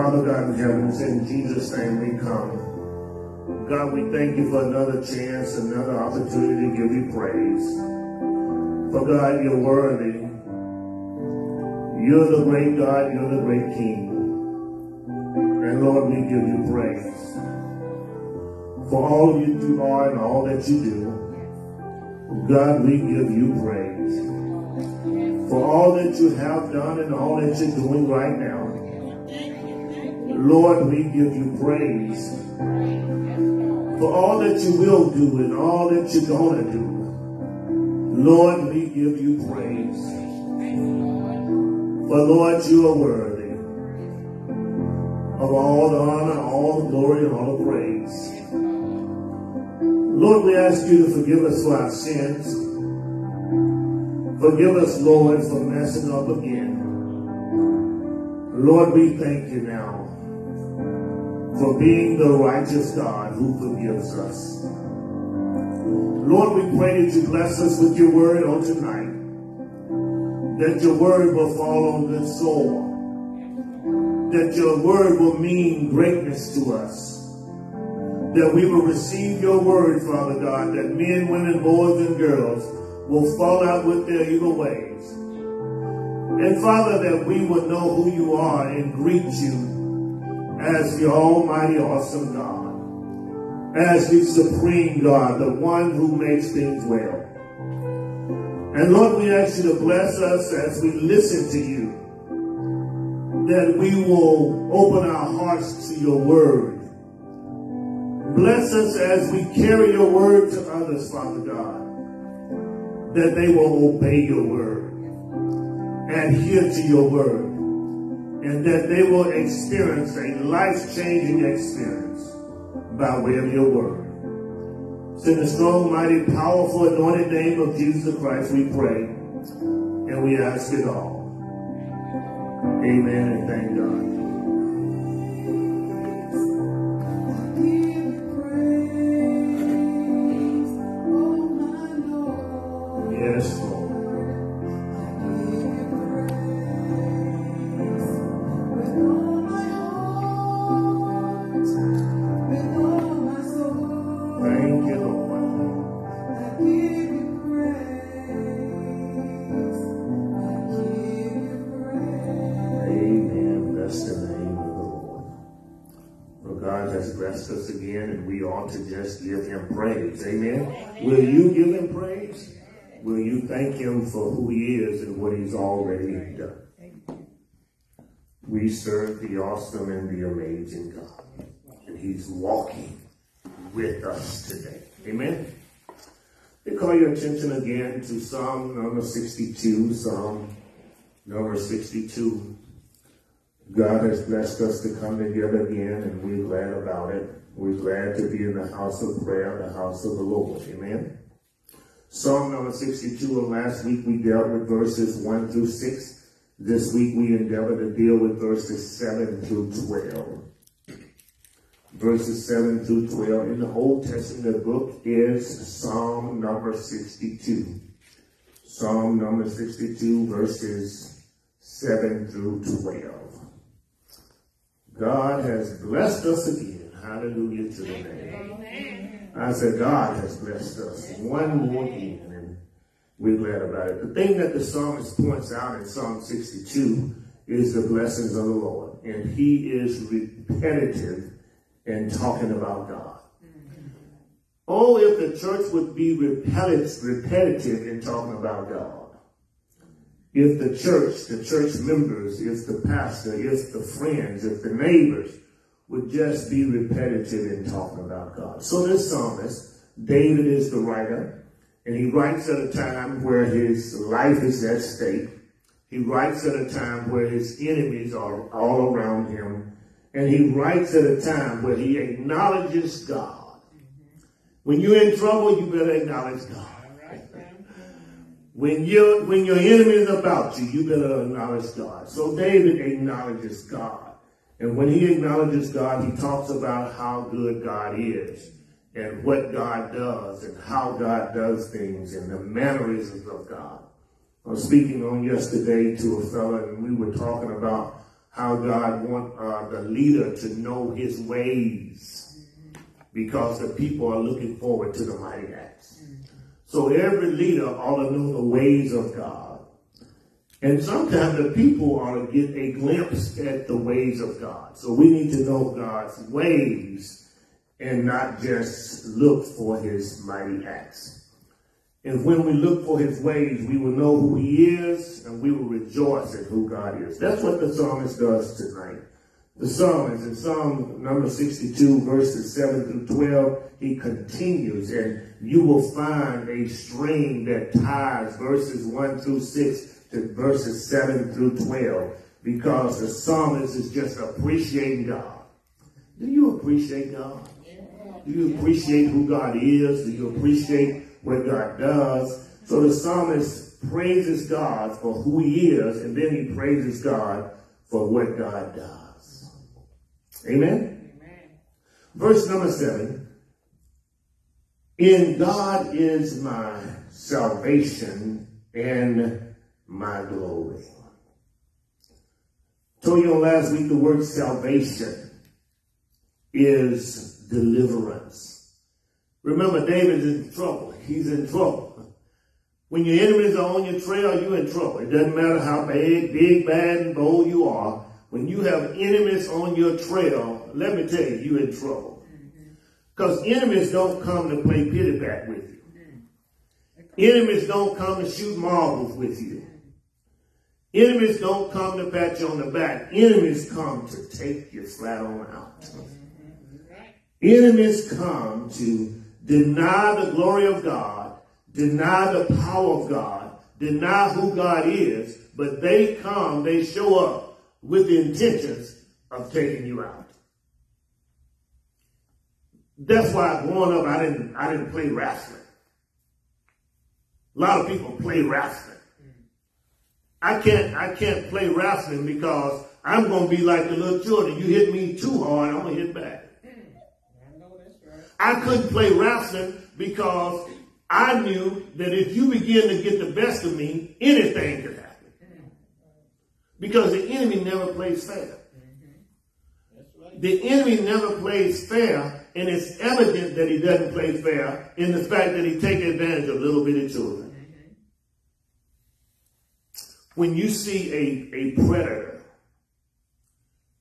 Father God in heaven, it's in Jesus' name we come. God, we thank you for another chance, another opportunity to give you praise. For God, you're worthy. You're the great God, you're the great King. And Lord, we give you praise. For all you do are and all that you do, God, we give you praise. For all that you have done and all that you're doing right now, Lord, we give you praise for all that you will do and all that you're going to do. Lord, we give you praise. For Lord, you are worthy of all the honor, all the glory, and all the praise. Lord, we ask you to forgive us for our sins. Forgive us, Lord, for messing up again. Lord, we thank you now for being the righteous God who forgives us. Lord, we pray that you bless us with your word on tonight. That your word will fall on good soul. That your word will mean greatness to us. That we will receive your word, Father God, that men, women, boys, and girls will fall out with their evil ways. And Father, that we will know who you are and greet you as the almighty awesome God, as the supreme God, the one who makes things well. And Lord, we ask you to bless us as we listen to you, that we will open our hearts to your word. Bless us as we carry your word to others, Father God, that they will obey your word, and hear to your word, and that they will experience a life-changing experience by way of your word. It's in the strong, mighty, powerful, anointed name of Jesus Christ we pray, and we ask it all. Amen and thank God. With us today. Amen. They call your attention again to Psalm number 62, Psalm number 62. God has blessed us to come together again, and we're glad about it. We're glad to be in the house of prayer, the house of the Lord. Amen. Psalm number 62, and last week we dealt with verses 1 through 6. This week we endeavor to deal with verses 7 through 12 verses 7 through 12 in the Old Testament book is Psalm number 62. Psalm number 62, verses 7 through 12. God has blessed us again. Hallelujah to the name. I said, God has blessed us one more again, and we're glad about it. The thing that the psalmist points out in Psalm 62 is the blessings of the Lord, and he is repetitive and talking about God. Oh, if the church would be repetitive, in talking about God. If the church, the church members, if the pastor, if the friends, if the neighbors would just be repetitive in talking about God. So this psalmist, David is the writer, and he writes at a time where his life is at stake. He writes at a time where his enemies are all around him and he writes at a time where he acknowledges God. When you're in trouble, you better acknowledge God. When you when your enemy is about you, you better acknowledge God. So David acknowledges God. And when he acknowledges God, he talks about how good God is and what God does and how God does things and the mannerisms of God. I was speaking on yesterday to a fellow and we were talking about how God want uh, the leader to know his ways because the people are looking forward to the mighty acts. So every leader ought to know the ways of God. And sometimes the people ought to get a glimpse at the ways of God. So we need to know God's ways and not just look for his mighty acts. And when we look for his ways, we will know who he is and we will rejoice at who God is. That's what the psalmist does tonight. The psalmist in Psalm number 62, verses 7 through 12, he continues and you will find a string that ties verses 1 through 6 to verses 7 through 12 because the psalmist is just appreciating God. Do you appreciate God? Do you appreciate who God is? Do you appreciate what God does. So the psalmist praises God for who he is, and then he praises God for what God does. Amen? Amen. Verse number seven. In God is my salvation and my glory. Told you last week the word salvation is deliverance. Remember, David's in trouble. He's in trouble. When your enemies are on your trail, you're in trouble. It doesn't matter how big, big, bad, and bold you are. When you have enemies on your trail, let me tell you, you're in trouble. Because enemies don't come to play pity pat with you. Enemies don't come to shoot marbles with you. Enemies don't come to pat you on the back. Enemies come to take you flat on out. Mm-hmm. Enemies come to deny the glory of God, deny the power of God, deny who God is, but they come, they show up with the intentions of taking you out. That's why growing up, I didn't, I didn't play wrestling. A lot of people play wrestling. I can't, I can't play wrestling because I'm going to be like the little children. You hit me too hard, I'm going to hit back. I couldn't play wrestling because I knew that if you begin to get the best of me, anything could happen. Because the enemy never plays fair. The enemy never plays fair, and it's evident that he doesn't play fair in the fact that he takes advantage of little bitty children. When you see a, a predator,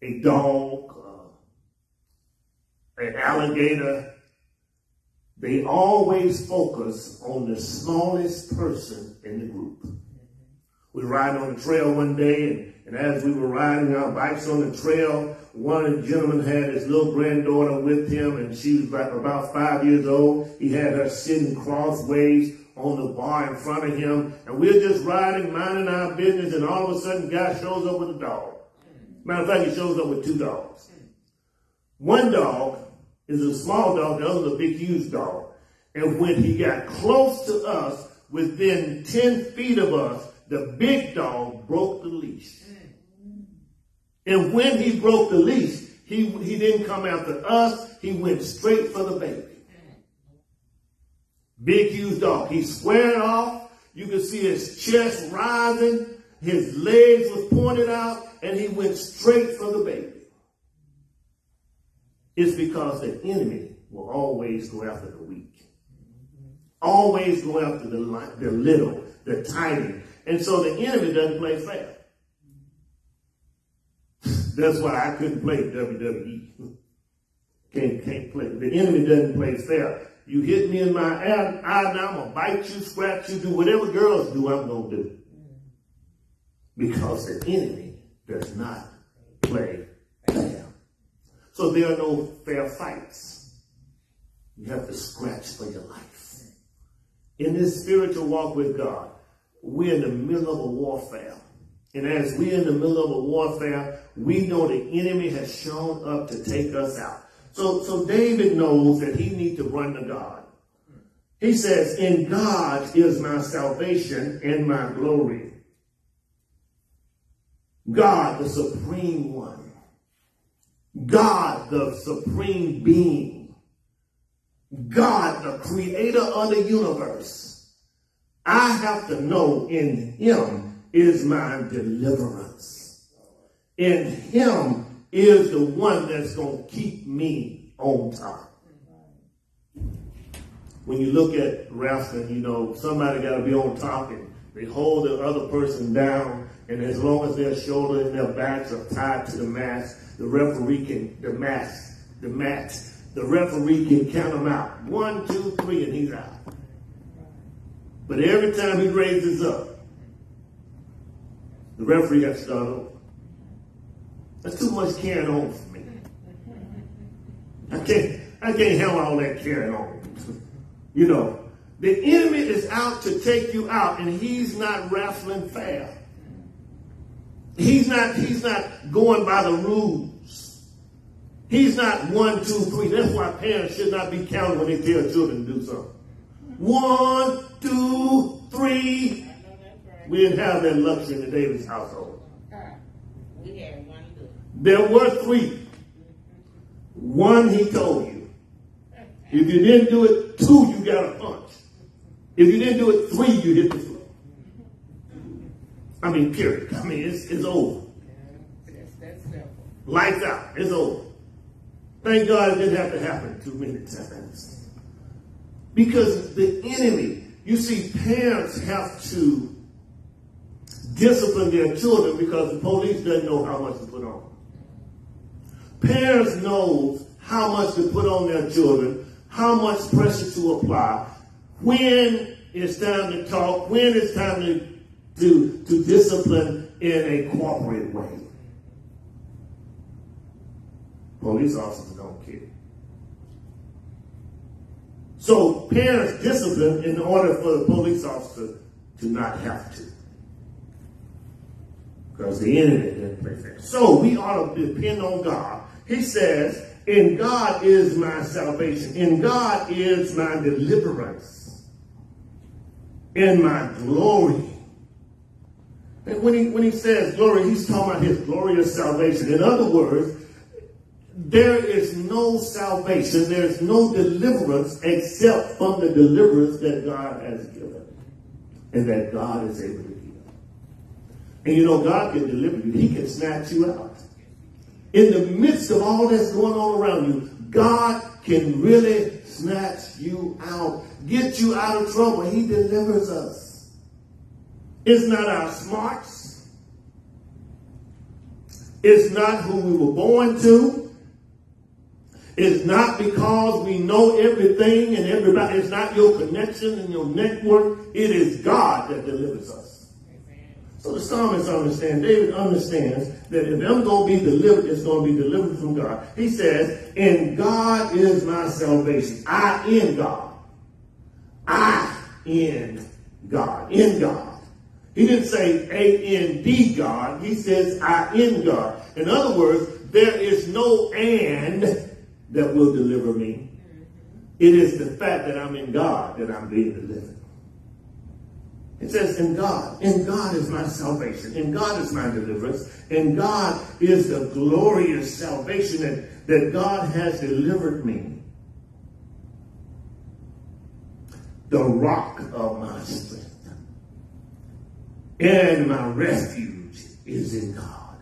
a dog, uh, an alligator, they always focus on the smallest person in the group. We were riding on the trail one day, and, and as we were riding our bikes on the trail, one gentlemen had his little granddaughter with him, and she was about, about five years old. He had her sitting crossways on the bar in front of him, and we're just riding, minding our business, and all of a sudden, guy shows up with a dog. Matter of fact, he shows up with two dogs. One dog is a small dog, the other is a big, huge dog. And when he got close to us, within 10 feet of us, the big dog broke the leash. And when he broke the leash, he, he didn't come after us, he went straight for the baby. Big, huge dog. He squared off. You could see his chest rising. His legs was pointed out, and he went straight for the baby. It's because the enemy will always go after the weak. Always go after the, the little, the tiny. And so the enemy doesn't play fair. That's why I couldn't play WWE. Can't, can't play. The enemy doesn't play fair. You hit me in my eye, eye now, I'm going to bite you, scratch you, do whatever girls do, I'm going to do. Because the enemy does not play so there are no fair fights. You have to scratch for your life. In this spiritual walk with God, we're in the middle of a warfare. And as we're in the middle of a warfare, we know the enemy has shown up to take us out. So, so David knows that he needs to run to God. He says, in God is my salvation and my glory. God, the supreme one. God, the supreme being, God, the creator of the universe, I have to know in him is my deliverance. And him is the one that's going to keep me on top. When you look at wrestling, you know, somebody got to be on top and they hold the other person down. And as long as their shoulder and their backs are tied to the mat, the referee can, the mat, the mat, the referee can count them out. One, two, three, and he's out. But every time he raises up, the referee has to start over. That's too much carrying on for me. I can't, I can't handle all that carrying on. you know, the enemy is out to take you out, and he's not wrestling fair. He's not, he's not going by the rules. He's not one, two, three. That's why parents should not be counting when they tell children to do something. One, two, three. We didn't have that luxury in the Davis household. We had one good. There were three. One he told you. If you didn't do it, two, you got a punch. If you didn't do it, three, you hit the floor. I mean, period. I mean, it's, it's over. Lights out. It's over. Thank God it didn't have to happen too many times. Because the enemy, you see, parents have to discipline their children because the police doesn't know how much to put on. Parents know how much to put on their children, how much pressure to apply, when it's time to talk, when it's time to, to, to discipline in a cooperative way. Police officers don't care. So parents discipline in order for the police officer to not have to. Because the enemy didn't play. So we ought to depend on God. He says, in God is my salvation. In God is my deliverance. In my glory. And when he, when he says glory, he's talking about his glorious salvation. In other words, there is no salvation, there is no deliverance except from the deliverance that God has given and that God is able to give. And you know, God can deliver you, He can snatch you out. In the midst of all that's going on around you, God can really snatch you out, get you out of trouble. He delivers us. It's not our smarts. It's not who we were born to. It's not because we know everything and everybody. It's not your connection and your network. It is God that delivers us. So the psalmist understands, David understands that if I'm going to be delivered, it's going to be delivered from God. He says, in God is my salvation. I in God. I in God. In God. He didn't say A A-N-D God. He says I in God. In other words, there is no and that will deliver me. It is the fact that I'm in God that I'm being delivered. It says, in God. In God is my salvation. In God is my deliverance. In God is the glorious salvation that, that God has delivered me. The rock of my strength. And my refuge is in God.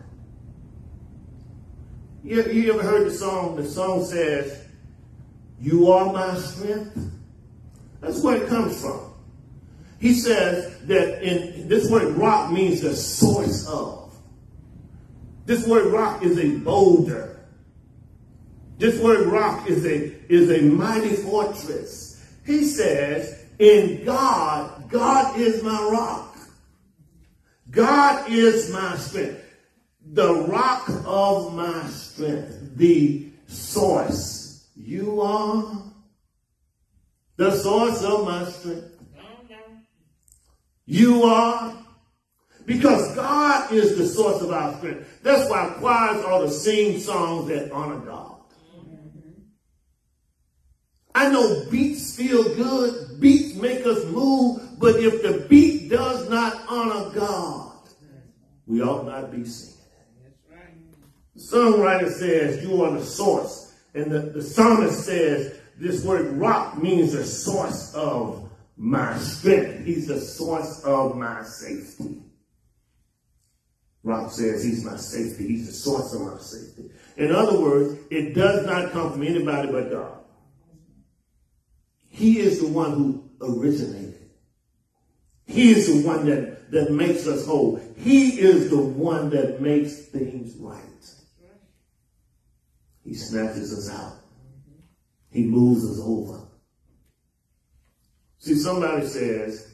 You, you ever heard the song? The song says, You are my strength. That's where it comes from. He says that in this word rock means the source of. This word rock is a boulder. This word rock is a, is a mighty fortress. He says, in God, God is my rock. God is my strength the rock of my strength, the source. You are the source of my strength. You are. Because God is the source of our strength. That's why choirs ought to sing songs that honor God. I know beats feel good, beats make us move, but if the beat does not honor God, we ought not be singing. The songwriter says, You are the source. And the, the psalmist says, This word rock means the source of my strength. He's the source of my safety. Rock says he's my safety. He's the source of my safety. In other words, it does not come from anybody but God. He is the one who originated. He is the one that, that makes us whole. He is the one that makes things right. He snatches us out. He moves us over. See, somebody says,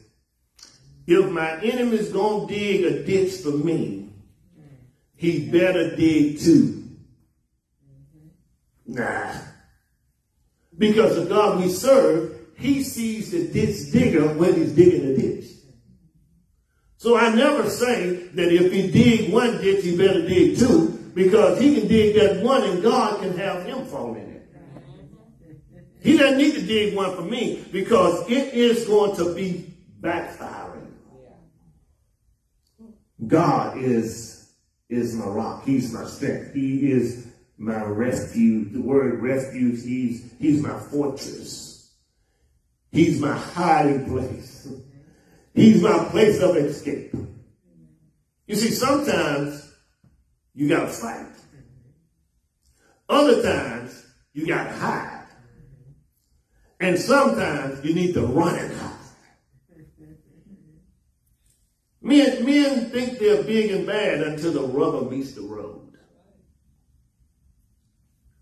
if my enemy's gonna dig a ditch for me, he better dig too. Nah. Because the God we serve, he sees the ditch digger when he's digging the ditch. So I never say that if he dig one ditch, he better dig two, because he can dig that one and God can have him fall in it. He doesn't need to dig one for me because it is going to be backfiring. God is, is my rock. He's my strength. He is my refuge. The word refuge, he's, he's my fortress. He's my hiding place. He's my place of escape. You see, sometimes you got to fight. Other times you got to hide. And sometimes you need to run and hide. Men, men think they're big and bad until the rubber meets the road.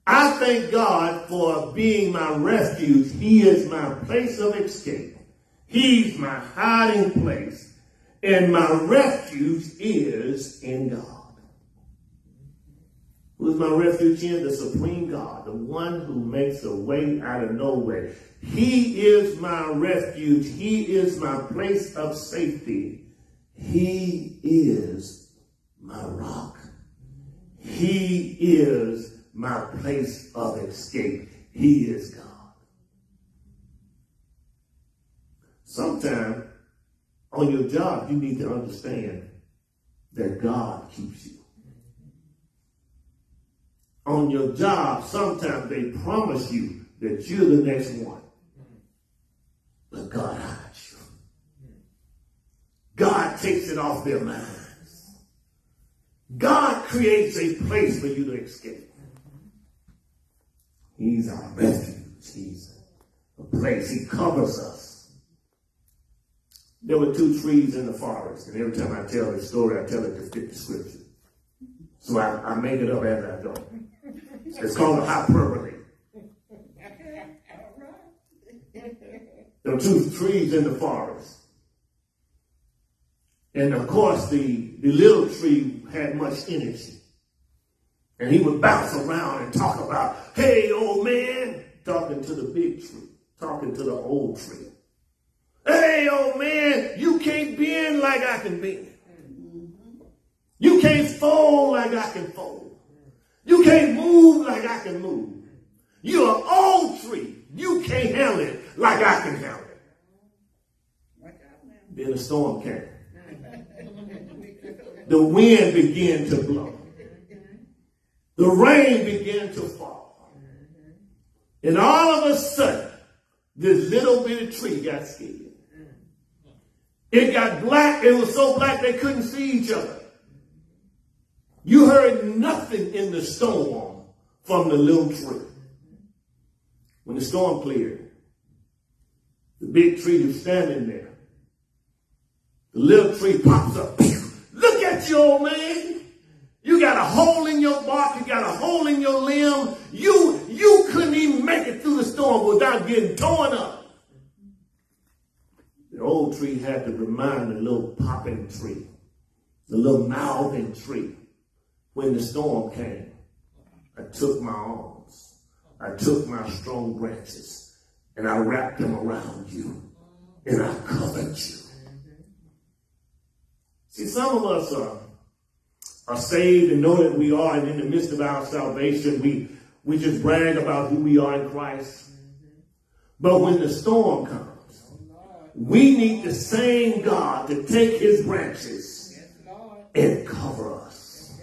I thank God for being my refuge. He is my place of escape. He's my hiding place. And my refuge is in God. Who is my refuge in? The supreme God, the one who makes a way out of no way. He is my refuge. He is my place of safety. He is my rock. He is my place of escape. He is God. Sometimes on your job, you need to understand that God keeps you. On your job, sometimes they promise you that you're the next one. But God hides you. God takes it off their minds. God creates a place for you to escape. He's our refuge. He's a place. He covers us. There were two trees in the forest, and every time I tell the story, I tell it to fit the scripture. So I, I make it up as I go. It's called a hyperbole. There were two trees in the forest. And of course, the, the little tree had much energy. And he would bounce around and talk about, hey, old man, talking to the big tree, talking to the old tree. Hey, old man, you can't bend like I can bend. You can't fold like I can fold. You can't move like I can move. You're an old tree. You can't handle it like I can handle it. Then a storm came. The wind began to blow. The rain began to fall. And all of a sudden, this little bitty tree got scared. It got black. It was so black they couldn't see each other. You heard nothing in the storm from the little tree. When the storm cleared, the big tree was standing there. The little tree pops up. Look at you, old man. You got a hole in your bark. You got a hole in your limb. You, you couldn't even make it through the storm without getting torn up. The old tree had to remind the little popping tree, the little mouthing tree, when the storm came. I took my arms. I took my strong branches and I wrapped them around you and I covered you. See, some of us are are saved and know that we are, and in the midst of our salvation, we, we just brag about who we are in Christ. But when the storm comes, we need the same God to take his branches and cover us.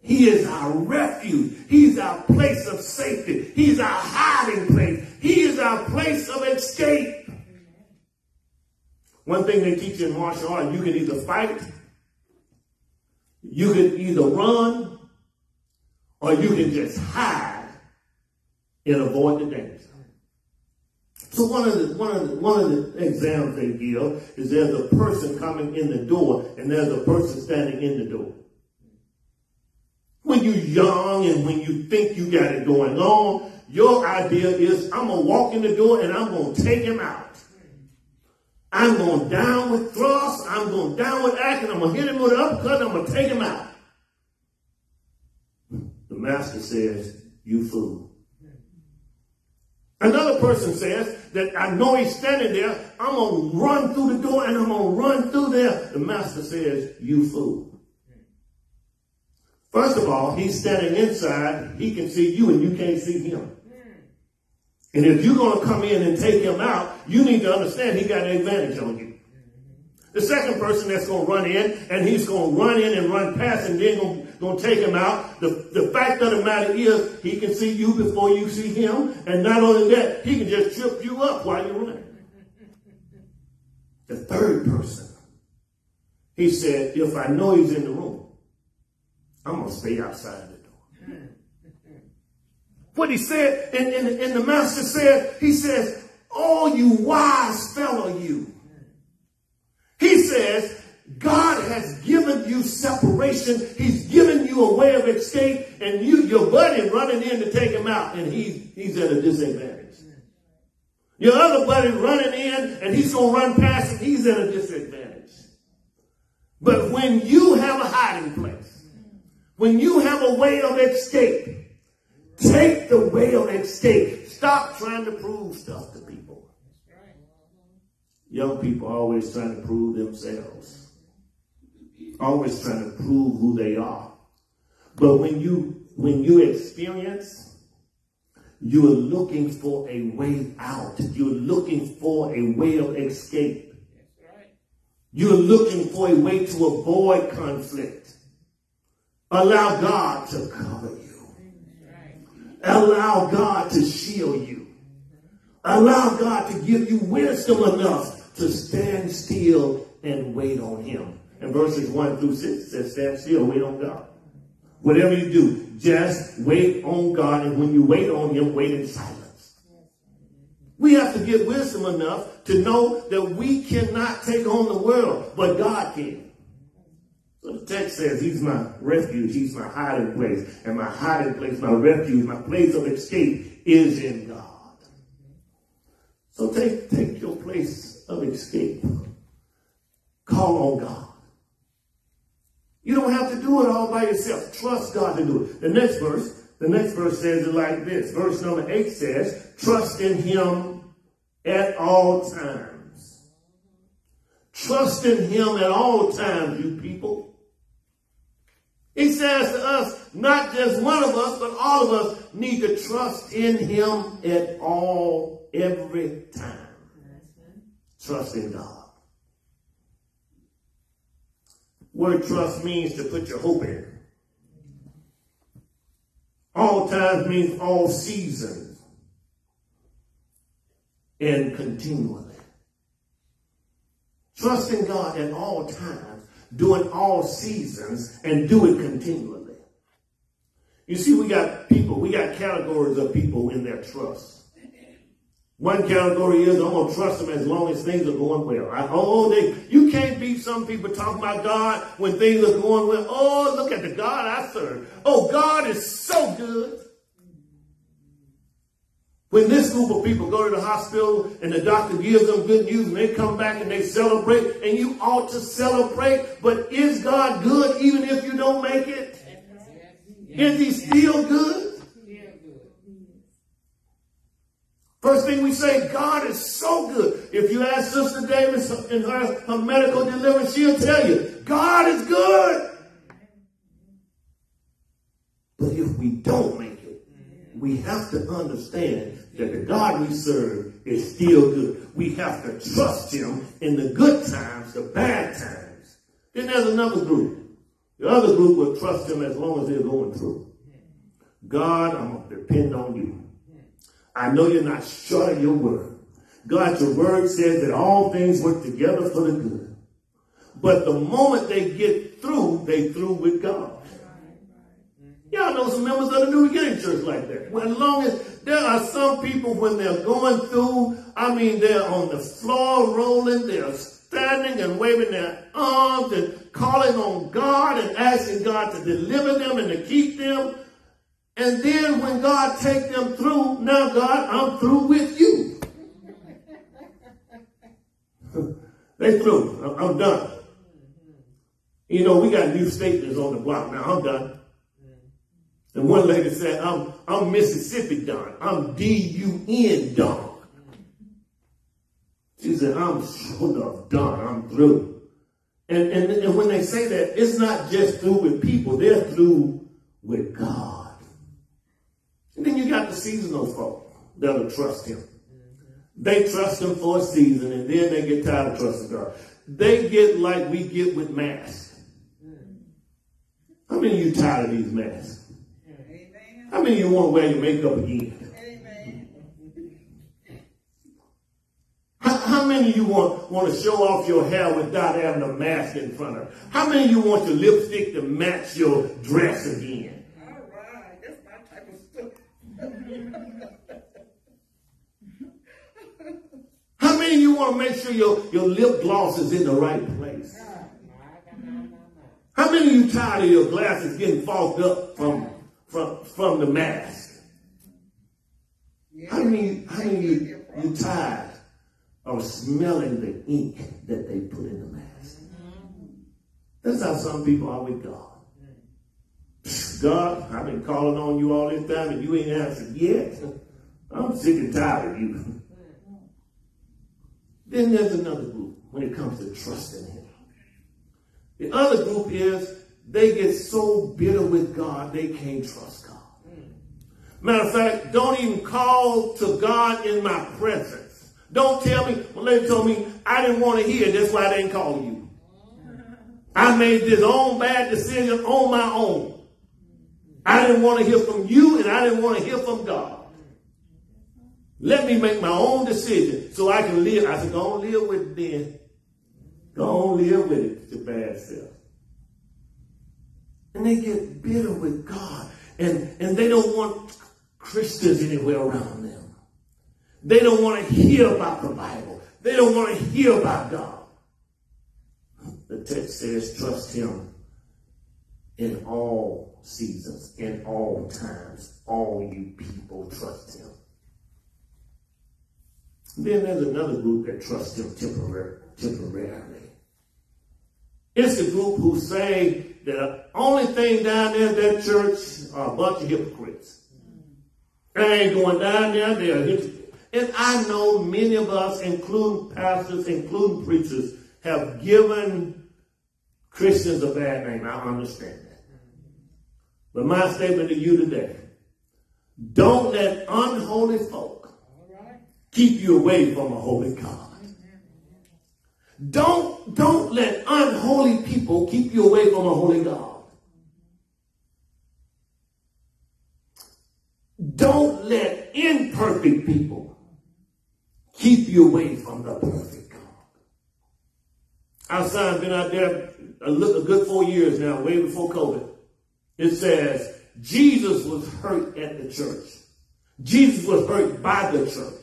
He is our refuge. He's our place of safety. He's our hiding place. He is our place of escape. One thing they teach in martial art, you can either fight You can either run or you can just hide and avoid the danger. So one of the one of the, one of the examples they give is there's a person coming in the door and there's a person standing in the door. When you're young and when you think you got it going on, your idea is I'm gonna walk in the door and I'm gonna take him out. I'm going down with thrust. I'm going down with action. I'm going to hit him with an uppercut. I'm going to take him out. The master says, you fool. Another person says that I know he's standing there. I'm going to run through the door and I'm going to run through there. The master says, you fool. First of all, he's standing inside. He can see you and you can't see him. And if you're going to come in and take him out, you need to understand he got an advantage on you. The second person that's going to run in, and he's going to run in and run past and then going, going to take him out. The, the fact of the matter is, he can see you before you see him. And not only that, he can just trip you up while you're running. The third person, he said, if I know he's in the room, I'm going to stay outside the door. What he said, and, and, and the master said, he says, oh, you wise fellow, you. He says, God has given you separation. He's given you a way of escape, and you, your buddy, running in to take him out, and he's, he's at a disadvantage. Your other buddy running in, and he's going to run past, and he's at a disadvantage. But when you have a hiding place, when you have a way of escape, Take the way of escape. Stop trying to prove stuff to people. Young people are always trying to prove themselves. Always trying to prove who they are. But when you when you experience, you are looking for a way out. You're looking for a way of escape. You're looking for a way to avoid conflict. Allow God to cover you. Allow God to shield you. Allow God to give you wisdom enough to stand still and wait on him. And verses 1 through 6 says, stand still, wait on God. Whatever you do, just wait on God. And when you wait on him, wait in silence. We have to get wisdom enough to know that we cannot take on the world, but God can. The text says, He's my refuge, He's my hiding place, and my hiding place, my refuge, my place of escape is in God. So take, take your place of escape. Call on God. You don't have to do it all by yourself. Trust God to do it. The next verse, the next verse says it like this. Verse number eight says, trust in him at all times. Trust in him at all times, you people. He says to us, not just one of us, but all of us need to trust in him at all, every time. Trust in God. Word trust means to put your hope in. All times means all seasons and continually. Trust in God at all times do it all seasons, and do it continually. You see, we got people, we got categories of people in their trust. One category is I'm gonna trust them as long as things are going well. I, oh, they you can't beat some people talking about God when things are going well. Oh, look at the God I serve. Oh, God is so good. When this group of people go to the hospital and the doctor gives them good news and they come back and they celebrate, and you ought to celebrate, but is God good even if you don't make it? Is he still good? First thing we say, God is so good. If you ask Sister Davis in her, her medical deliverance, she'll tell you, God is good. But if we don't make we have to understand that the God we serve is still good. We have to trust him in the good times, the bad times. Then there's another group. The other group will trust him as long as they're going through. God, I'm going to depend on you. I know you're not short of your word. God, your word says that all things work together for the good. But the moment they get through, they through with God. Y'all know some members of the New Beginning Church like that. Well, as long as there are some people when they're going through, I mean, they're on the floor rolling, they're standing and waving their arms and calling on God and asking God to deliver them and to keep them. And then when God take them through, now God, I'm through with you. they through. I'm done. You know, we got new statements on the block now. I'm done. And one lady said, I'm, I'm Mississippi Don. I'm D-U-N Don. She said, I'm sure enough done. I'm through. And, and, and when they say that, it's not just through with people. They're through with God. And then you got the seasonal folk that'll trust him. They trust him for a season and then they get tired of trusting God. They get like we get with masks. How many of you tired of these masks? How many of you want to wear your makeup again? How, many of you want, want to show off your hair without having a mask in front of? How many of you want your lipstick to match your dress again? All right, that's my type of stuff. How many of you want to make sure your, your lip gloss is in the right place? How many of you tired of your glasses getting fogged up from from, from the mask. How many, how many you, you tired of smelling the ink that they put in the mask? Mm-hmm. That's how some people are with God. Mm. God, I've been calling on you all this time and you ain't answered yet. I'm sick and tired of you. Mm. Then there's another group when it comes to trusting Him. The other group is they get so bitter with God, they can't trust God. Matter of fact, don't even call to God in my presence. Don't tell me, well, they told me I didn't want to hear, that's why I didn't call you. I made this own bad decision on my own. I didn't want to hear from you and I didn't want to hear from God. Let me make my own decision so I can live. I said, go on live with it then. Go on live with it, your bad self. And they get bitter with God. And, and they don't want Christians anywhere around them. They don't want to hear about the Bible. They don't want to hear about God. The text says, trust him in all seasons, in all times. All you people trust him. then there's another group that trusts him temporarily. It's the group who say the only thing down there at that church are a bunch of hypocrites. Mm. I ain't going down there, they're hypocrites. And I know many of us, including pastors, including preachers, have given Christians a bad name. I understand that. Mm. But my statement to you today, don't let unholy folk keep you away from a holy God. Don't, don't let unholy people keep you away from a holy God. Don't let imperfect people keep you away from the perfect God. Our sign been out there a, a good four years now, way before COVID. It says, Jesus was hurt at the church. Jesus was hurt by the church.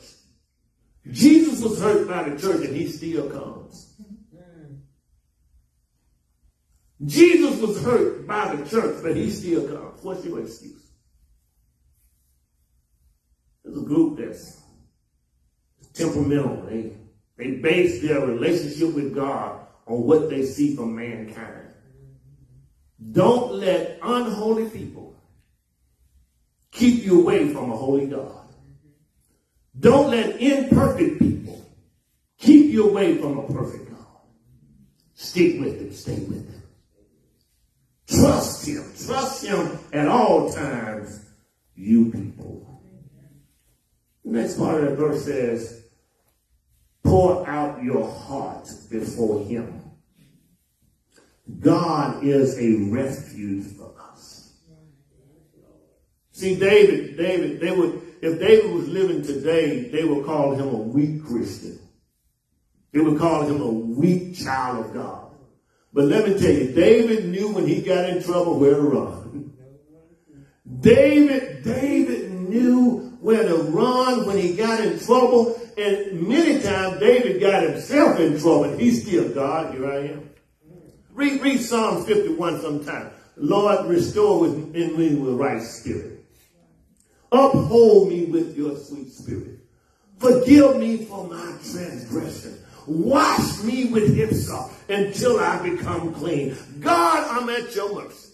Jesus was hurt by the church and he still comes. Jesus was hurt by the church, but he still comes. What's your excuse? There's a group that's temperamental. They, they base their relationship with God on what they see from mankind. Don't let unholy people keep you away from a holy God. Don't let imperfect people keep you away from a perfect God. Stick with them. Stay with it. Trust him. Trust him at all times, you people. The next part of that verse says, pour out your heart before him. God is a refuge for us. See, David, David, they would, if David was living today, they would call him a weak Christian. They would call him a weak child of God. But let me tell you, David knew when he got in trouble where to run. David, David knew where to run when he got in trouble. And many times David got himself in trouble. He's still God, here I am. Read, read Psalm 51 sometime. Lord, restore in me with right spirit. Uphold me with your sweet spirit. Forgive me for my transgression. Wash me with hyssop until I become clean. God, I'm at your mercy.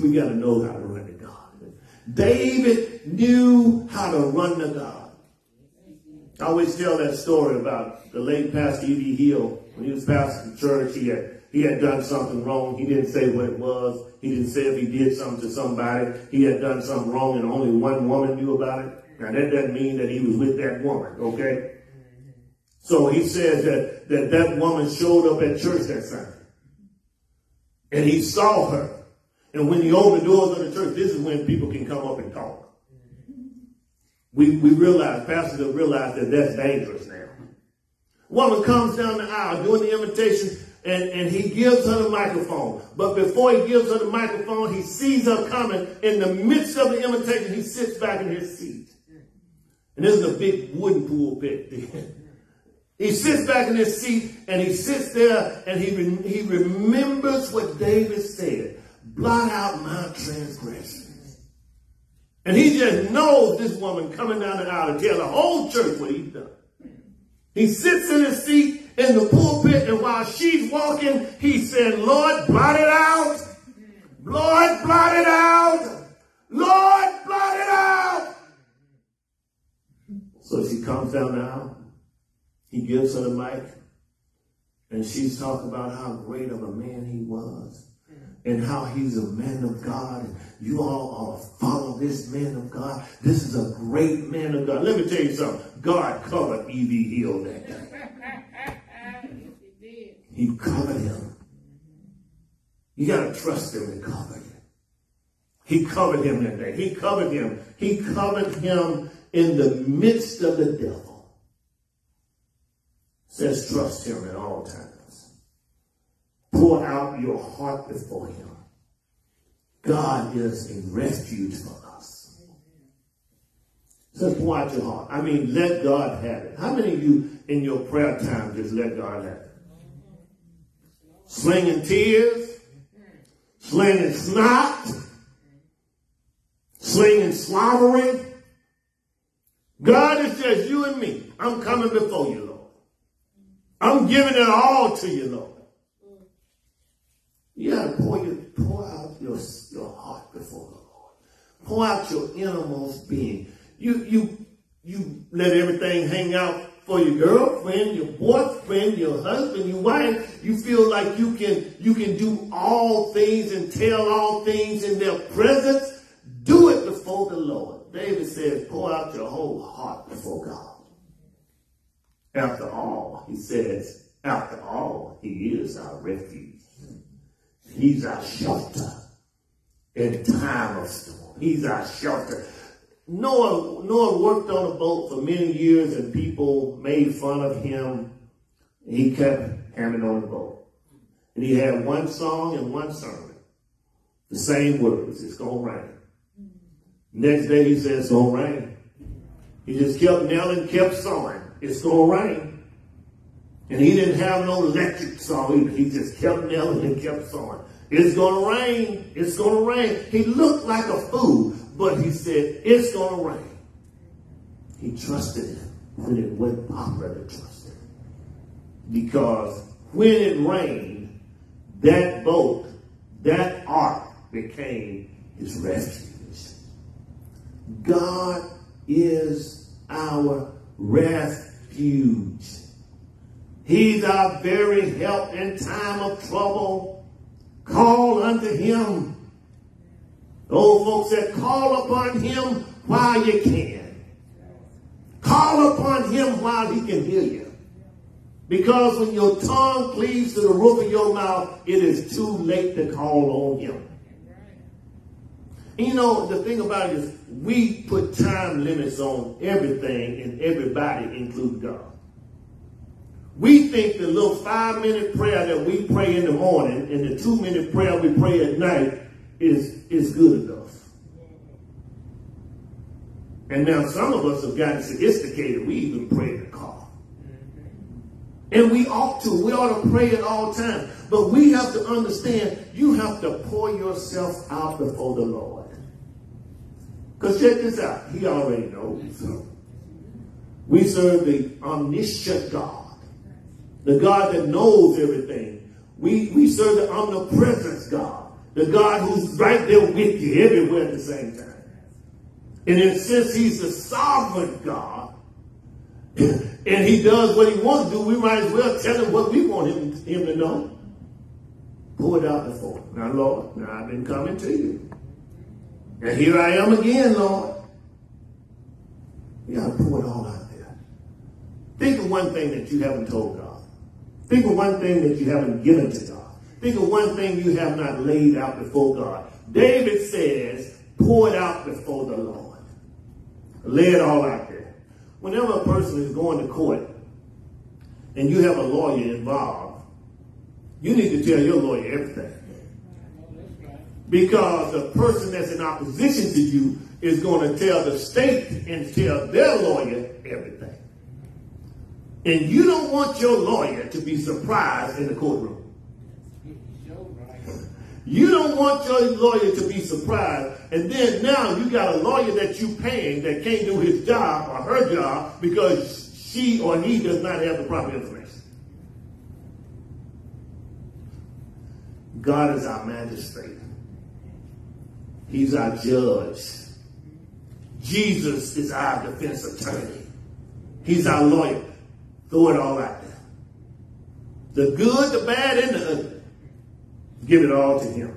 We got to know how to run to God. David knew how to run to God. I always tell that story about the late Pastor E.B. Hill. When he was pastoring church, he had he had done something wrong. He didn't say what it was. He didn't say if he did something to somebody. He had done something wrong and only one woman knew about it. Now that doesn't mean that he was with that woman, okay? So he says that that, that woman showed up at church that Sunday. And he saw her. And when he opened the doors of the church, this is when people can come up and talk. We, we realize, pastors have realized that that's dangerous now. Woman comes down the aisle doing the invitation and, and he gives her the microphone. But before he gives her the microphone, he sees her coming. In the midst of the invitation, he sits back in his seat. And this is a big wooden pulpit. he sits back in his seat and he sits there and he, re- he remembers what David said. Blot out my transgressions. And he just knows this woman coming down the aisle to tell the whole church what he's done. He sits in his seat in the pulpit, and while she's walking, he said, Lord, blot it out. Lord, blot it out. Lord, blot it out. So she comes down the aisle. He gives her the mic. And she's talking about how great of a man he was and how he's a man of God. And you all ought to follow this man of God. This is a great man of God. Let me tell you something. God covered E.B. Hill that day. He covered him. You got to trust him to cover you. He covered him that day. He covered him. He covered him in the midst of the devil. Says trust him at all times. Pour out your heart before him. God is a refuge for us. So pour out your heart. I mean, let God have it. How many of you in your prayer time just let God have it? slinging tears, slinging snot, slinging slobbering. God is just you and me. I'm coming before you, Lord. I'm giving it all to you, Lord. You gotta pour, your, pour out your, your heart before the Lord. Pour out your innermost being. You, you, you let everything hang out for your girlfriend, your boyfriend, your husband, your wife, you feel like you can you can do all things and tell all things in their presence. Before the Lord. David says, pour out your whole heart before God. After all, he says, after all, he is our refuge. He's our shelter in time of storm. He's our shelter. Noah, Noah worked on a boat for many years and people made fun of him. He kept hammering on the boat. And he had one song and one sermon. The same words. It's going to rain. Next day he said, it's going to rain. He just kept nailing, kept sawing. It's going to rain. And he didn't have no electric saw. He, he just kept nailing and kept sawing. It's going to rain. It's going to rain. He looked like a fool. But he said, it's going to rain. He trusted him when it went popular to trust him. Because when it rained, that boat, that ark became his refuge. God is our refuge. He's our very help in time of trouble. Call unto him old folks said, call upon him while you can. Call upon him while he can hear you. Because when your tongue cleaves to the roof of your mouth, it is too late to call on him. You know, the thing about it is we put time limits on everything and everybody, including God. We think the little five minute prayer that we pray in the morning and the two minute prayer we pray at night is, is good enough. And now some of us have gotten sophisticated. We even pray in the car. And we ought to. We ought to pray at all times. But we have to understand you have to pour yourself out before the Lord. Because check this out. He already knows. We serve the omniscient God. The God that knows everything. We, we serve the omnipresence God. The God who's right there with you everywhere at the same time. And since he's the sovereign God, and he does what he wants to do, we might as well tell him what we want him, him to know. Pour it out before. Now, Lord, now I've been coming to you. And here I am again, Lord. You gotta pour it all out there. Think of one thing that you haven't told God. Think of one thing that you haven't given to God. Think of one thing you have not laid out before God. David says, pour it out before the Lord. Lay it all out there. Whenever a person is going to court and you have a lawyer involved, you need to tell your lawyer everything. Because the person that's in opposition to you is going to tell the state and tell their lawyer everything. And you don't want your lawyer to be surprised in the courtroom. You don't want your lawyer to be surprised. And then now you got a lawyer that you paying that can't do his job or her job because she or he does not have the proper information. God is our magistrate. He's our judge. Jesus is our defense attorney. He's our lawyer. Throw it all out there. The good, the bad, and the ugly. Give it all to him.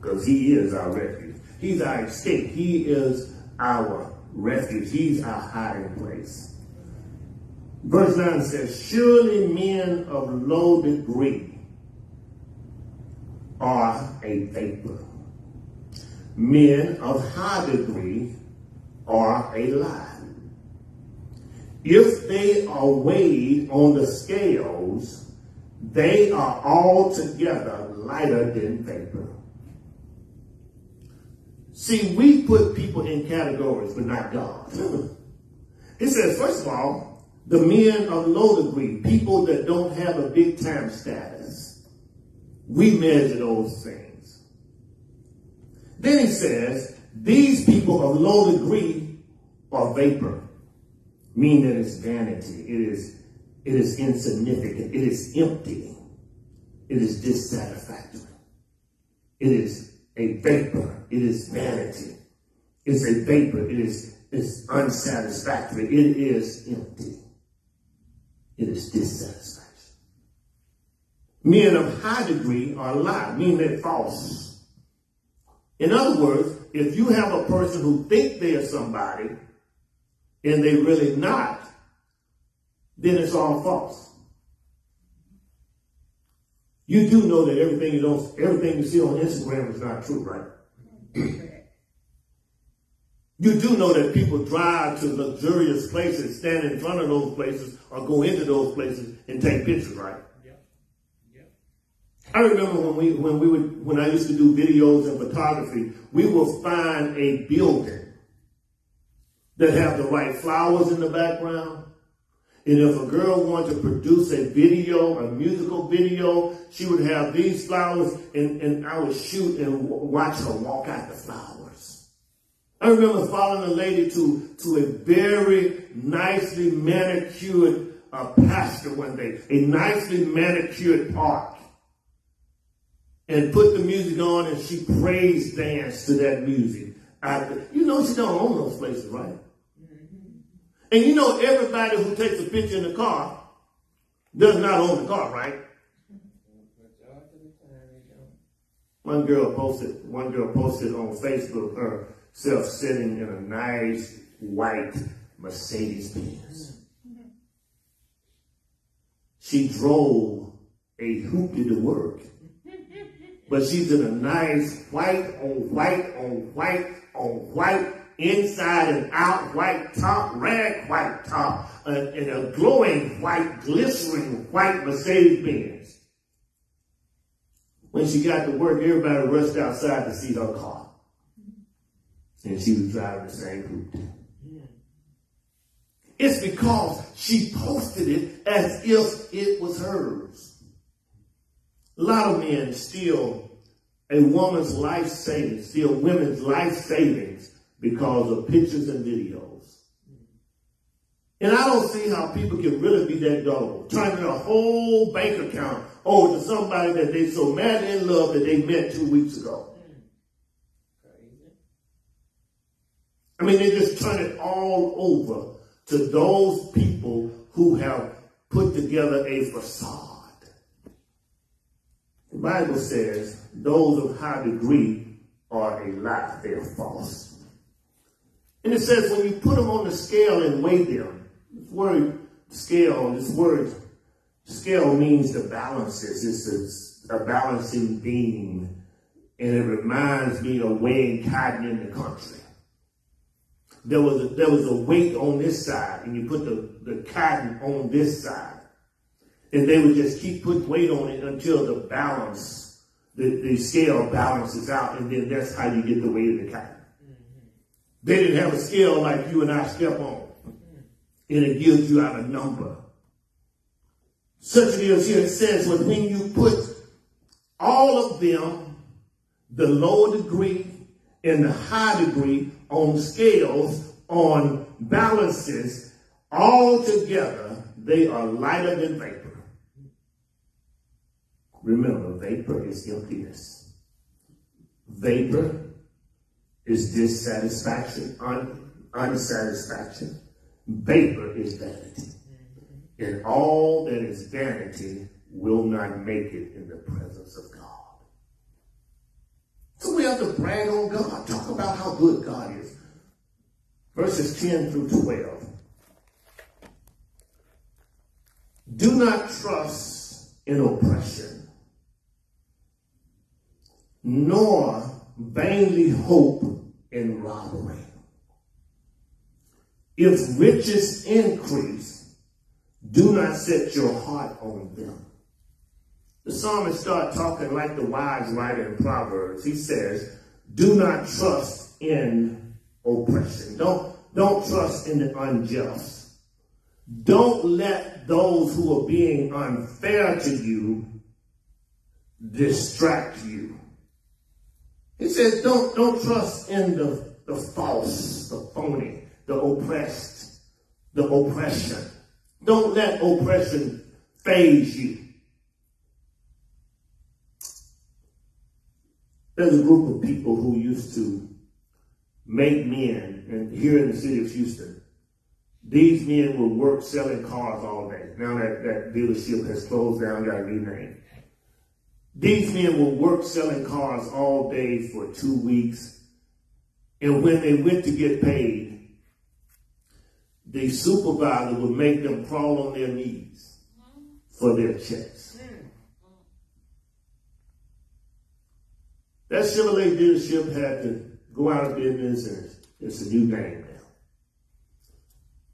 Because he is our refuge. He's our escape. He is our refuge. He's our hiding place. Verse 9 says, Surely men of low degree are a vapor. Men of high degree are a lie. If they are weighed on the scales, they are altogether lighter than vapor. See, we put people in categories, but not God. it says, first of all, the men of low degree, people that don't have a big time status. We measure those things. Then he says, these people of low degree are vapor, meaning that it's vanity. It is it is insignificant. It is empty. It is dissatisfactory. It is a vapor. It is vanity. It's a vapor. It is it's unsatisfactory. It is empty. It is dissatisfaction. Men of high degree are lie, meaning they're false. In other words, if you have a person who think they're somebody and they really not, then it's all false. You do know that everything you don't, everything you see on Instagram is not true, right? you do know that people drive to luxurious places, stand in front of those places, or go into those places and take pictures, right? I remember when we when we would when I used to do videos and photography, we would find a building that have the right flowers in the background, and if a girl wanted to produce a video, a musical video, she would have these flowers and, and I would shoot and watch her walk out the flowers. I remember following a lady to, to a very nicely manicured uh, pasture one day, a nicely manicured park. And put the music on and she praise danced to that music. I, you know she don't own those places, right? Mm-hmm. And you know everybody who takes a picture in the car does not own the car, right? One girl posted, one girl posted on Facebook herself sitting in a nice white Mercedes Benz. Mm-hmm. She drove a hoopty to work. But she's in a nice white on white on white on white inside and out, white top, rag white top, and, and a glowing white, glistering white Mercedes Benz. When she got to work, everybody rushed outside to see her car. And she was driving the same coupe. It's because she posted it as if it was hers. A lot of men steal a woman's life savings, steal women's life savings because of pictures and videos. And I don't see how people can really be that gullible, turning a whole bank account over to somebody that they so madly in love that they met two weeks ago. I mean, they just turn it all over to those people who have put together a facade. The Bible says those of high degree are a lie, they're false. And it says when you put them on the scale and weigh them, this word scale, this word scale means the balances. It's a, a balancing beam. And it reminds me of weighing cotton in the country there was a, there was a weight on this side, and you put the, the cotton on this side. And they would just keep putting weight on it until the balance, the, the scale balances out, and then that's how you get the weight of the cotton. Mm-hmm. They didn't have a scale like you and I step on, mm-hmm. and it gives you out a number. Such it is here, it says, when you put all of them, the low degree and the high degree, on scales, on balances, all together, they are lighter than vapor. Remember, vapor is emptiness. Vapor is dissatisfaction, un, unsatisfaction. Vapor is vanity. And all that is vanity will not make it in the presence of God. So we have to brag on God, talk about how good God is. Verses 10 through 12. Do not trust in oppression, nor vainly hope in robbery. If riches increase, do not set your heart on them. The psalmist starts talking like the wise writer in Proverbs. He says, do not trust in oppression. Don't, don't trust in the unjust. Don't let those who are being unfair to you distract you. He says, don't, don't trust in the, the false, the phony, the oppressed, the oppression. Don't let oppression phase you. There's a group of people who used to make men, and here in the city of Houston, these men would work selling cars all day. Now that, that dealership has closed down, got a new name. These men would work selling cars all day for two weeks. And when they went to get paid, the supervisor would make them crawl on their knees for their checks. That Chevrolet dealership had to go out of business and it's a new name.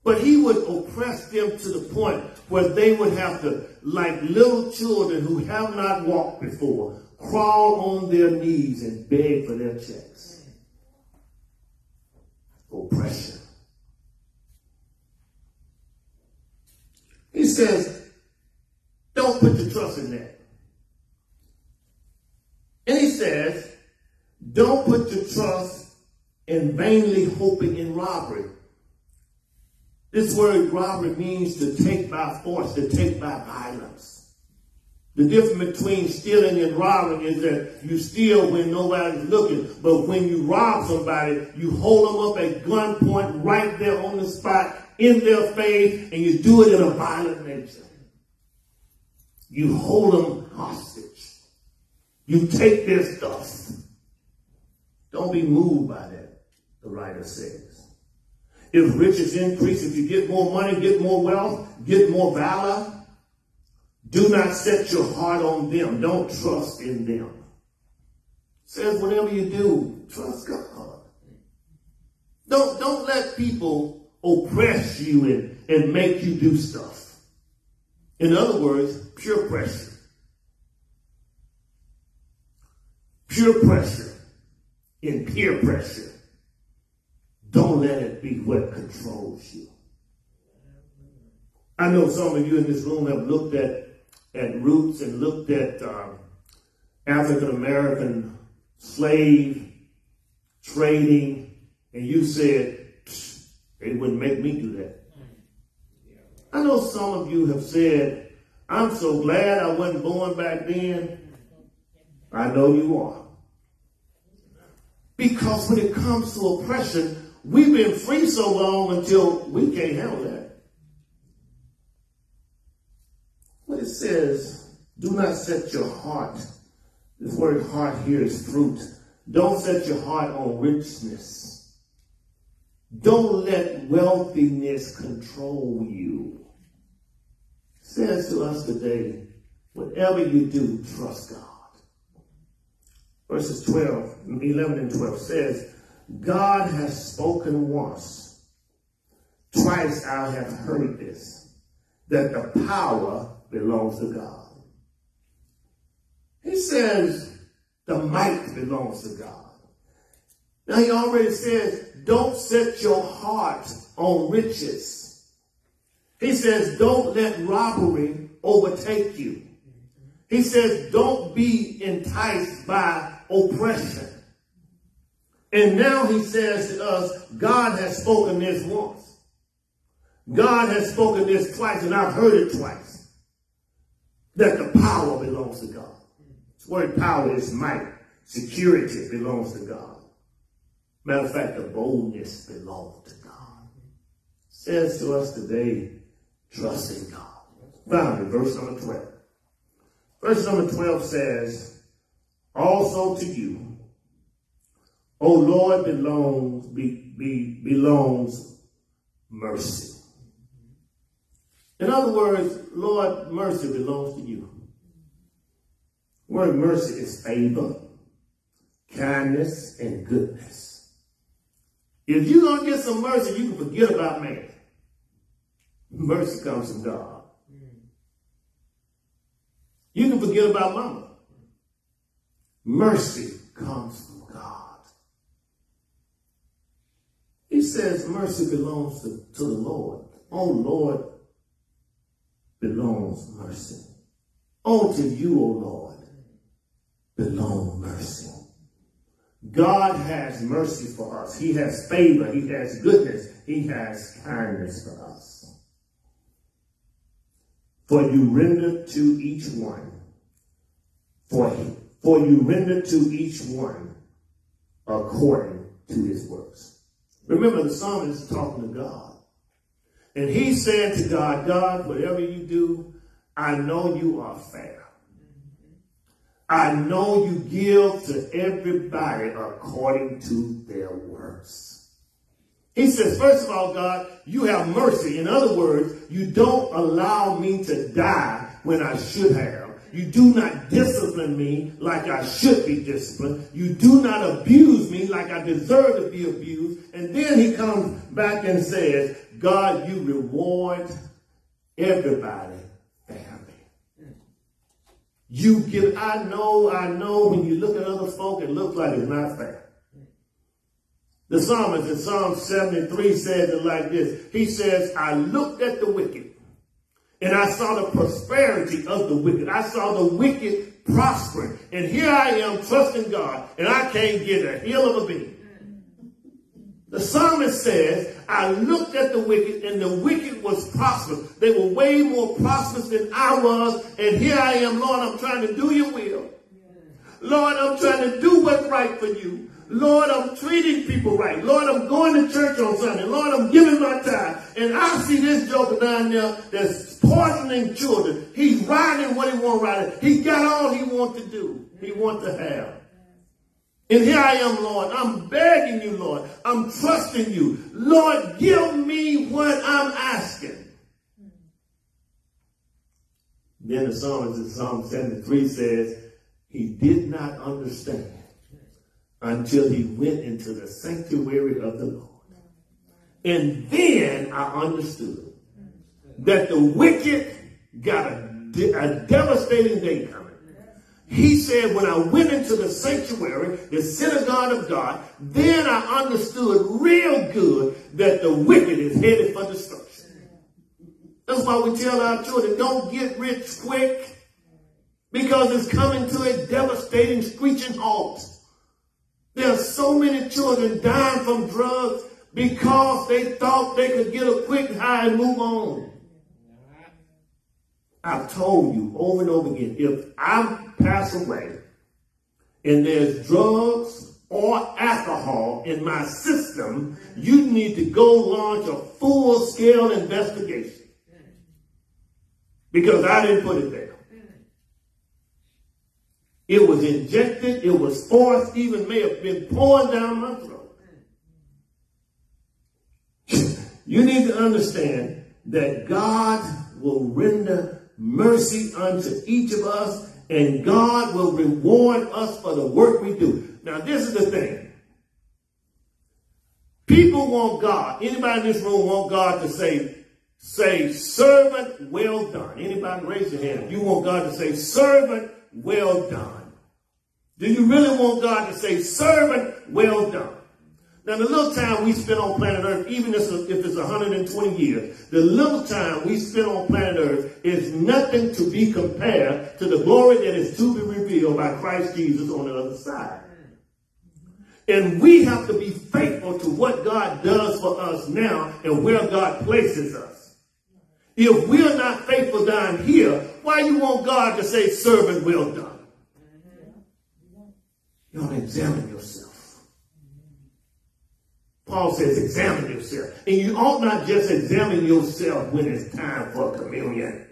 But he would oppress them to the point where they would have to, like little children who have not walked before, crawl on their knees and beg for their checks. Oppression. He says, don't put your trust in that. And he says, don't put your trust in vainly hoping in robbery. This word robbery means to take by force, to take by violence. The difference between stealing and robbing is that you steal when nobody's looking, but when you rob somebody, you hold them up at gunpoint right there on the spot in their face, and you do it in a violent nature. You hold them hostage. You take their stuff. Don't be moved by that, the writer says. If riches increase, if you get more money, get more wealth, get more valor, do not set your heart on them. Don't trust in them. says whatever you do, trust God. Don't, don't let people oppress you and, and make you do stuff. In other words, pure pressure. Pure pressure and peer pressure. Don't let it be what controls you. I know some of you in this room have looked at, at roots and looked at uh, African American slave trading, and you said, they wouldn't make me do that. I know some of you have said, I'm so glad I wasn't born back then. I know you are. Because when it comes to oppression, we've been free so long until we can't handle that. What it says, do not set your heart. This word heart here is fruit. Don't set your heart on richness. Don't let wealthiness control you. It says to us today, whatever you do, trust God verses 12, 11 and 12 says, God has spoken once. Twice I have heard this, that the power belongs to God. He says the might belongs to God. Now he already says, don't set your heart on riches. He says, don't let robbery overtake you. He says, don't be enticed by oppression. And now he says to us, God has spoken this once. God has spoken this twice, and I've heard it twice. That the power belongs to God. This word power is might. Security belongs to God. Matter of fact, the boldness belongs to God. Says to us today, trust in God. Found in verse number 12. Verse number 12 says, also to you, O Lord, belongs, be, be, belongs mercy. In other words, Lord, mercy belongs to you. Word mercy is favor, kindness, and goodness. If you're going to get some mercy, you can forget about man. Mercy comes from God. You can forget about mama. Mercy comes from God. He says mercy belongs to, to the Lord. Oh Lord belongs mercy. Oh, to you, O oh Lord, belong mercy. God has mercy for us. He has favor. He has goodness. He has kindness for us. For you render to each one for for you render to each one according to his works. Remember, the psalmist is talking to God. And he said to God, God, whatever you do, I know you are fair. I know you give to everybody according to their works. He says, first of all, God, you have mercy. In other words, you don't allow me to die when I should have. You do not discipline me like I should be disciplined. You do not abuse me like I deserve to be abused. And then he comes back and says, God, you reward everybody fairly. You give, I know, I know when you look at other folk, it looks like it's not fair. The psalmist in Psalm 73 says it like this. He says, I looked at the wicked and I saw the prosperity of the wicked. I saw the wicked prospering. And here I am trusting God, and I can't get a hill of a bean. The psalmist says, I looked at the wicked, and the wicked was prosperous. They were way more prosperous than I was. And here I am, Lord, I'm trying to do your will. Lord, I'm trying to do what's right for you. Lord, I'm treating people right. Lord, I'm going to church on Sunday. Lord, I'm giving my time. And I see this joker down there that's poisoning children. He's riding what he wants ride. He got all he wants to do. He wants to have. And here I am, Lord. I'm begging you, Lord. I'm trusting you. Lord, give me what I'm asking. Then the psalmist in Psalm 73 says, he did not understand until he went into the sanctuary of the Lord. And then I understood that the wicked got a, a devastating day coming. He said, when I went into the sanctuary, the synagogue of God, then I understood real good that the wicked is headed for destruction. That's why we tell our children, don't get rich quick because it's coming to a devastating screeching halt. There are so many children dying from drugs because they thought they could get a quick high and move on. I've told you over and over again, if I pass away and there's drugs or alcohol in my system, you need to go launch a full-scale investigation. Because I didn't put it there. It was injected, it was forced, even may have been poured down my throat. you need to understand that God will render mercy unto each of us, and God will reward us for the work we do. Now, this is the thing. People want God. Anybody in this room want God to say, say, servant, well done. Anybody raise your hand. You want God to say, servant, well done. Do you really want God to say, servant, well done? Now, the little time we spend on planet Earth, even if it's 120 years, the little time we spend on planet Earth is nothing to be compared to the glory that is to be revealed by Christ Jesus on the other side. And we have to be faithful to what God does for us now and where God places us. If we're not faithful down here, why you want God to say, servant well done? You ought to examine yourself. Paul says, examine yourself. And you ought not just examine yourself when it's time for communion.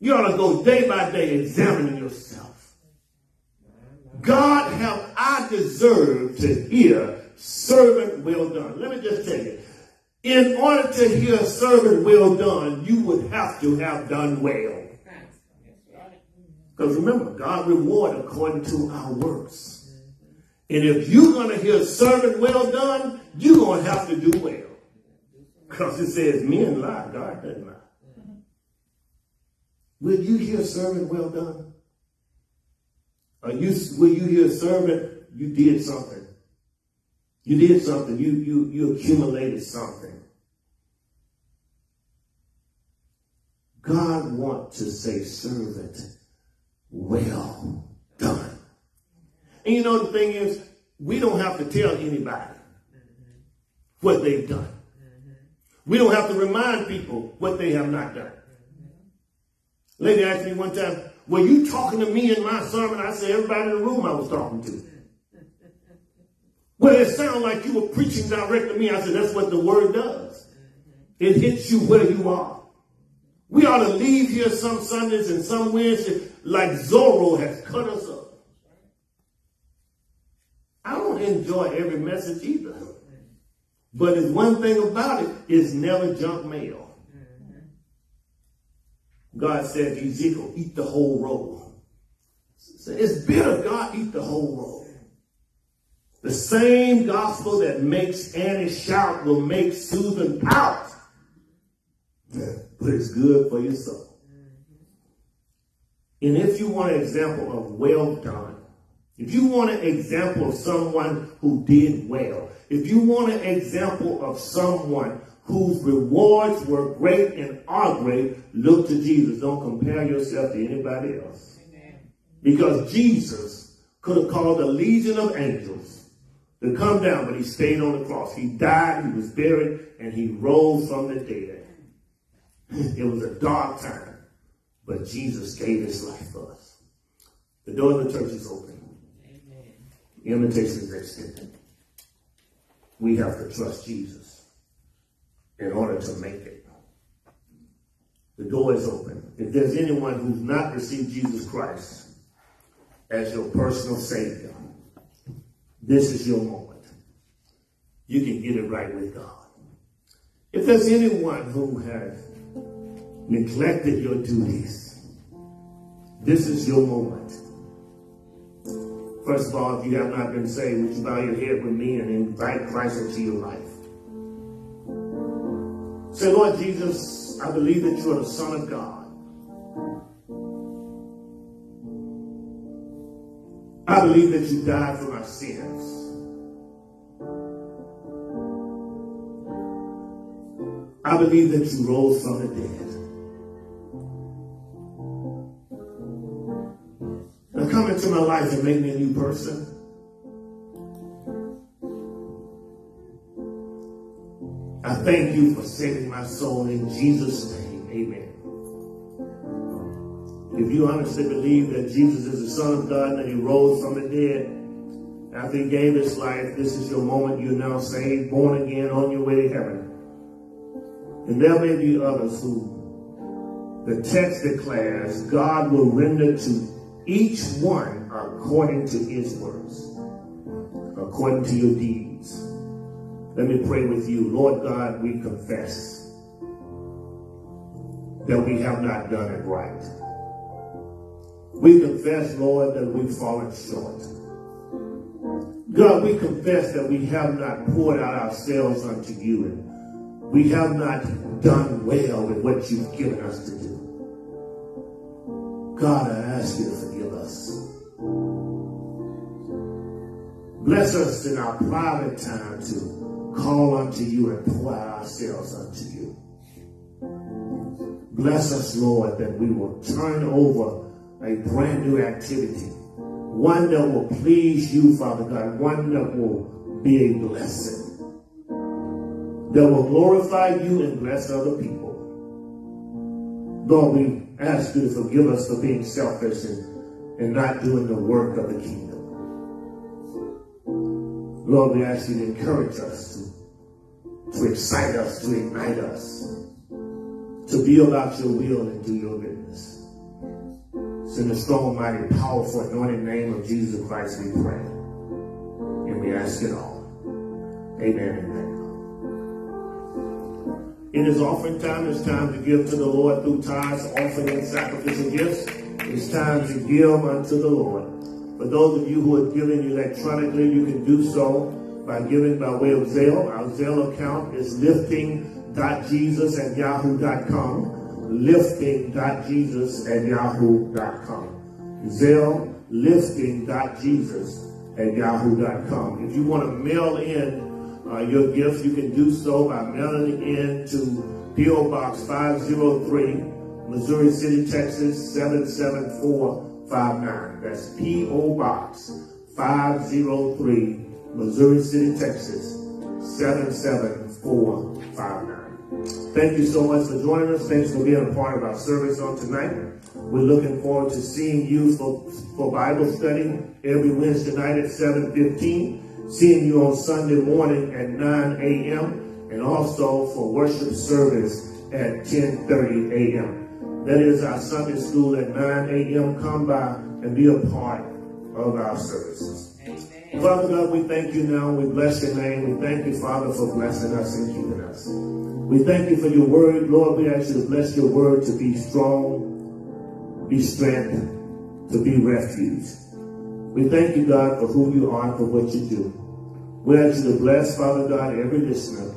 You ought to go day by day examining yourself. God, have I deserved to hear servant well done? Let me just tell you. In order to hear servant well done, you would have to have done well. Because remember, God reward according to our works. And if you're going to hear servant well done, you're going to have to do well. Because it says men lie, God doesn't lie. Will you hear servant well done? Or you, will you hear servant, you did something. You did something. You, you, you accumulated something. God wants to say servant well done. And you know the thing is, we don't have to tell anybody what they've done. We don't have to remind people what they have not done. Lady asked me one time, were you talking to me in my sermon? I said, everybody in the room I was talking to. Well, it sounded like you were preaching direct to me. I said, that's what the word does. It hits you where you are. We ought to leave here some Sundays and some Wednesdays like Zorro has cut us up. I don't enjoy every message either. But it's one thing about it, it's never junk mail. God said to Ezekiel, eat the whole roll. It's bitter, God, eat the whole roll. The same gospel that makes Annie shout will make Susan pout. But it's good for your soul. Mm-hmm. And if you want an example of well done, if you want an example of someone who did well, if you want an example of someone whose rewards were great and are great, look to Jesus. Don't compare yourself to anybody else. Amen. Because Jesus could have called a legion of angels to come down, but he stayed on the cross. He died, he was buried, and he rose from the dead. It was a dark time, but Jesus gave his life for us. The door of the church is open. Amen. The invitation is extended. We have to trust Jesus in order to make it. The door is open. If there's anyone who's not received Jesus Christ as your personal Savior, this is your moment. You can get it right with God. If there's anyone who has neglected your duties, this is your moment. First of all, if you have not been saved, would you bow your head with me and invite Christ into your life? Say, Lord Jesus, I believe that you are the Son of God. I believe that you died for my sins. I believe that you rose from the dead. Now come into my life and make me a new person. I thank you for saving my soul in Jesus' name. Amen. If you honestly believe that Jesus is the Son of God and that he rose from the dead, after he gave his life, this is your moment. You're now saved, born again, on your way to heaven. And there may be others who the text declares God will render to each one according to his works, according to your deeds. Let me pray with you. Lord God, we confess that we have not done it right. We confess, Lord, that we've fallen short. God, we confess that we have not poured out ourselves unto you and we have not done well with what you've given us to do. God, I ask you to forgive us. Bless us in our private time to call unto you and pour out ourselves unto you. Bless us, Lord, that we will turn over a brand new activity. One that will please you, Father God. One that will be a blessing. That will glorify you and bless other people. Lord, we ask you to forgive us for being selfish and, and not doing the work of the kingdom. Lord, we ask you to encourage us, to, to excite us, to ignite us, to be about your will and do your business. It's in the strong, mighty, powerful, anointed name of Jesus Christ we pray. And we ask it all. Amen and thank It is offering time. It's time to give to the Lord through tithes, offering, and sacrificial gifts. It's time to give unto the Lord. For those of you who are giving electronically, you can do so by giving by way of Zelle. Our Zelle account is lifting.jesus at yahoo.com lifting.jesus at yahoo.com. Zelle lifting.jesus at yahoo.com. If you want to mail in uh, your gifts, you can do so by mailing in to P.O. Box 503, Missouri City, Texas 77459. That's P.O. Box 503, Missouri City, Texas 77459. Thank you so much for joining us. Thanks for being a part of our service on tonight. We're looking forward to seeing you for, for Bible study every Wednesday night at 7.15, seeing you on Sunday morning at 9 a.m., and also for worship service at 10.30 a.m. That is our Sunday school at 9 a.m. Come by and be a part of our services. Father God, we thank you now. We bless your name. We thank you, Father, for blessing us and keeping us. We thank you for your word. Lord, we ask you to bless your word to be strong, be strength, to be refuge. We thank you, God, for who you are, for what you do. We ask you to bless, Father God, every listener.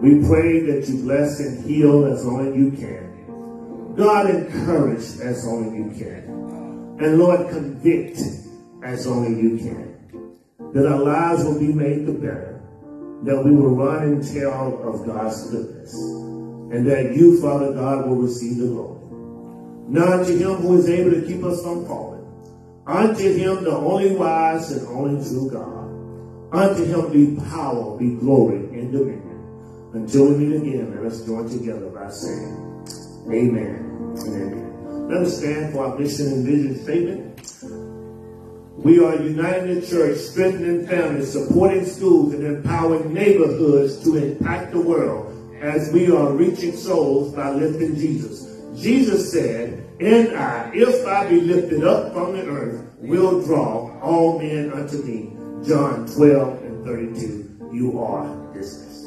We pray that you bless and heal as only you can. God, encourage as only you can. And Lord, convict as only you can. That our lives will be made the better that we will run and tell of God's goodness, and that you, Father God, will receive the glory. Now unto him who is able to keep us from falling, unto him the only wise and only true God, unto him be power, be glory, and dominion. Until we meet again, let us join together by saying, Amen amen. Let us stand for our mission and vision statement. We are uniting the church, strengthening families, supporting schools, and empowering neighborhoods to impact the world as we are reaching souls by lifting Jesus. Jesus said, And I, if I be lifted up from the earth, will draw all men unto me. John 12 and 32. You are dismissed.